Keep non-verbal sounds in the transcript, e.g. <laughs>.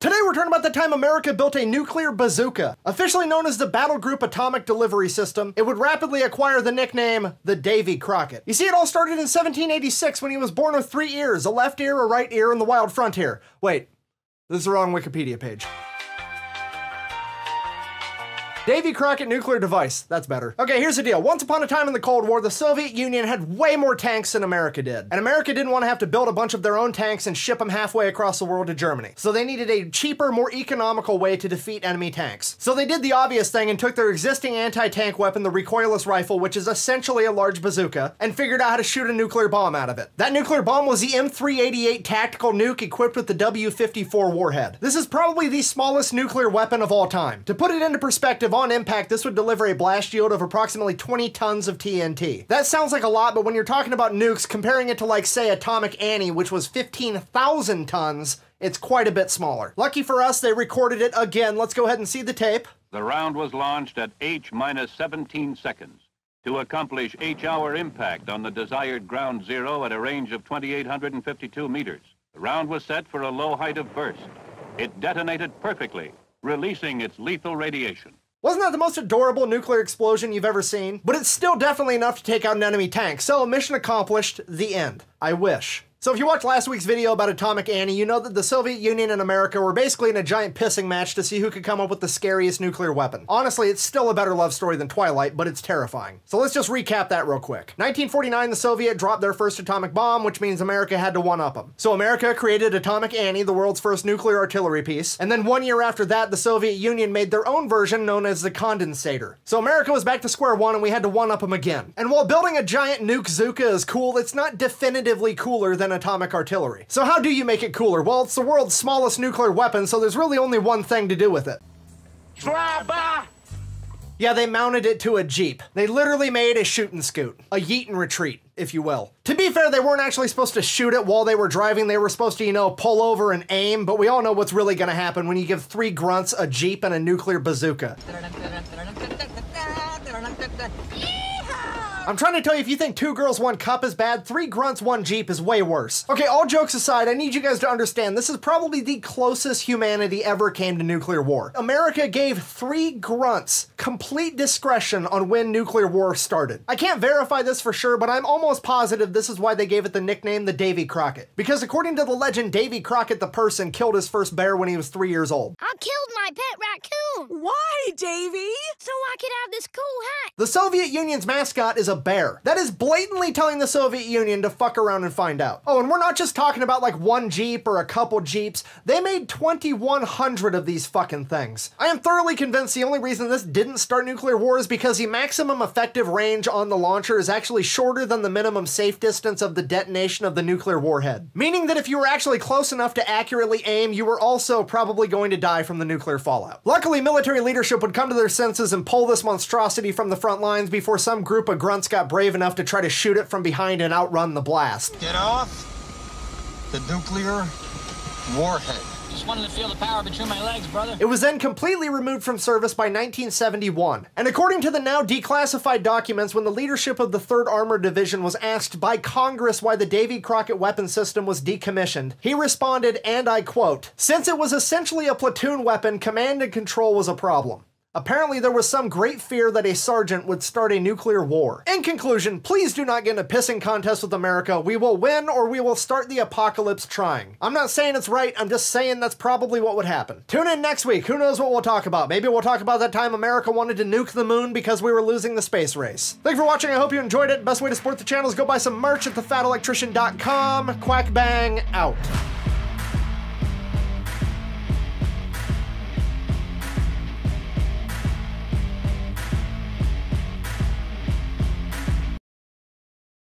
Today we're talking about the time America built a nuclear bazooka. Officially known as the Battle Group Atomic Delivery System, it would rapidly acquire the nickname the Davy Crockett. You see, it all started in 1786 when he was born with three ears, a left ear, a right ear, and the wild frontier. Wait, this is the wrong Wikipedia page. Davy Crockett nuclear device. That's better. Okay, here's the deal. Once upon a time in the Cold War, the Soviet Union had way more tanks than America did. And America didn't want to have to build a bunch of their own tanks and ship them halfway across the world to Germany. So they needed a cheaper, more economical way to defeat enemy tanks. So they did the obvious thing and took their existing anti-tank weapon, the recoilless rifle, which is essentially a large bazooka, and figured out how to shoot a nuclear bomb out of it. That nuclear bomb was the M388 tactical nuke equipped with the W54 warhead. This is probably the smallest nuclear weapon of all time. To put it into perspective, on impact, this would deliver a blast yield of approximately 20 tons of TNT. That sounds like a lot, but when you're talking about nukes, comparing it to like, say, Atomic Annie, which was 15,000 tons, it's quite a bit smaller. Lucky for us, they recorded it again. Let's go ahead and see the tape. The round was launched at H minus 17 seconds to accomplish H-hour impact on the desired ground zero at a range of 2,852 meters. The round was set for a low height of burst. It detonated perfectly, releasing its lethal radiation. Wasn't that the most adorable nuclear explosion you've ever seen? But it's still definitely enough to take out an enemy tank, so mission accomplished, the end. I wish. So if you watched last week's video about Atomic Annie, you know that the Soviet Union and America were basically in a giant pissing match to see who could come up with the scariest nuclear weapon. Honestly, it's still a better love story than Twilight, but it's terrifying. So let's just recap that real quick. 1949, the Soviet dropped their first atomic bomb, which means America had to one-up them. So America created Atomic Annie, the world's first nuclear artillery piece, and then one year after that, the Soviet Union made their own version known as the Condensator. So America was back to square one and we had to one-up them again. And while building a giant nuke Zuka is cool, it's not definitively cooler than atomic artillery. So how do you make it cooler? Well, it's the world's smallest nuclear weapon, so there's really only one thing to do with it. Drive-by! Yeah, they mounted it to a Jeep. They literally made a shoot and scoot. A yeet and retreat, if you will. To be fair, they weren't actually supposed to shoot it while they were driving. They were supposed to, you know, pull over and aim, but we all know what's really gonna happen when you give three grunts a Jeep and a nuclear bazooka. <laughs> I'm trying to tell you, if you think two girls, one cup is bad, three grunts, one Jeep is way worse. Okay, all jokes aside, I need you guys to understand this is probably the closest humanity ever came to nuclear war. America gave three grunts complete discretion on when nuclear war started. I can't verify this for sure, but I'm almost positive this is why they gave it the nickname the Davy Crockett. Because according to the legend, Davy Crockett the person killed his first bear when he was three years old. I killed my pet raccoon. Why, Davy? So I could have this cool hat. The Soviet Union's mascot is a bear. That is blatantly telling the Soviet Union to fuck around and find out. Oh, and we're not just talking about like one Jeep or a couple Jeeps. They made 2,100 of these fucking things. I am thoroughly convinced the only reason this didn't start nuclear war is because the maximum effective range on the launcher is actually shorter than the minimum safe distance of the detonation of the nuclear warhead. Meaning that if you were actually close enough to accurately aim, you were also probably going to die from the nuclear fallout. Luckily, military leadership would come to their senses and pull this monstrosity from the front lines before some group of grunts got brave enough to try to shoot it from behind and outrun the blast. Get off the nuclear warhead. Just wanted to feel the power between my legs, brother. It was then completely removed from service by 1971. And according to the now declassified documents, when the leadership of the 3rd Armored Division was asked by Congress why the Davy Crockett weapon system was decommissioned, he responded, and I quote, Since it was essentially a platoon weapon, command and control was a problem. Apparently, there was some great fear that a sergeant would start a nuclear war. In conclusion, please do not get in a pissing contest with America. We will win or we will start the apocalypse trying. I'm not saying it's right, I'm just saying that's probably what would happen. Tune in next week. Who knows what we'll talk about? Maybe we'll talk about that time America wanted to nuke the moon because we were losing the space race. Thank you for watching. I hope you enjoyed it. Best way to support the channel is go buy some merch at thefatelectrician.com. Quack bang out.